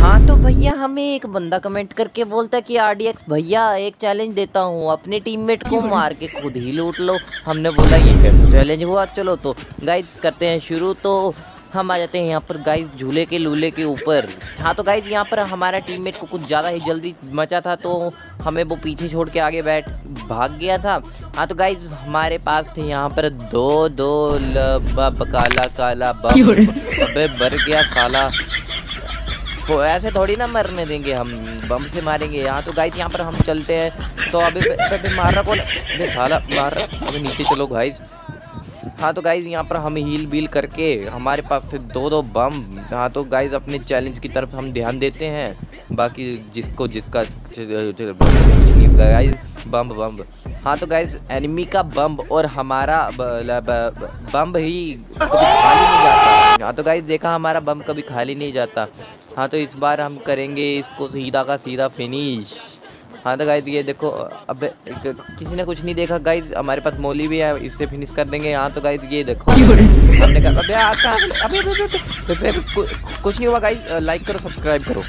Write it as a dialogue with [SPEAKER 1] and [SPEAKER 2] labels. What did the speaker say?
[SPEAKER 1] हाँ तो भैया हमें एक बंदा कमेंट करके बोलता है कि आरडीएक्स भैया एक चैलेंज देता हूँ अपने टीममेट को मार के खुद ही लूट लो। हमने बोला ये कैसे चैलेंज हुआ? चलो तो गाइज़ करते हैं शुरू तो हम आ जाते हैं यहाँ पर गाइज़ झूले के लूले के ऊपर। हाँ तो गाइज़ यहाँ पर हमारा टीममेट को कुछ ज़्यादा ही जल्दी मचा था तो हमें वो पीछे छोड़ के आगे बैठ भाग गया था। हाँ तो गाइज़ हमारे पास थे यहाँ पर दो दो काला काला भर गया काला। वो ऐसे थोड़ी ना मरने देंगे, हम बम से मारेंगे। यहाँ तो गाइस यहाँ पर हम चलते हैं। तो अभी अभी मार रहा कौन? अबे साला, मार रहा। अभी नीचे चलो गाइस हाँ तो गाइज़ यहाँ पर हम हील बील करके हमारे पास थे दो दो बम। हाँ तो गाइज़ अपने चैलेंज की तरफ़ हम ध्यान देते हैं। बाकी जिसको, जिसका गाइज़ बम बम। हाँ तो गाइज़ एनिमी का बम और हमारा बम ही खाली नहीं जाता। हाँ तो गाइज़ देखा हमारा बम कभी खाली नहीं जाता। हाँ तो इस बार हम करेंगे इसको सीधा का सीधा फिनिश हाँ तो गाइज़ ये देखो अब किसी ने कुछ नहीं देखा। गाइज़ हमारे पास मोली भी है इससे फिनिश कर देंगे। हाँ तो गाइज़ ये देखो। हमने कहा अबे अबे, कुछ नहीं हुआ गाइज़ लाइक करो सब्सक्राइब करो।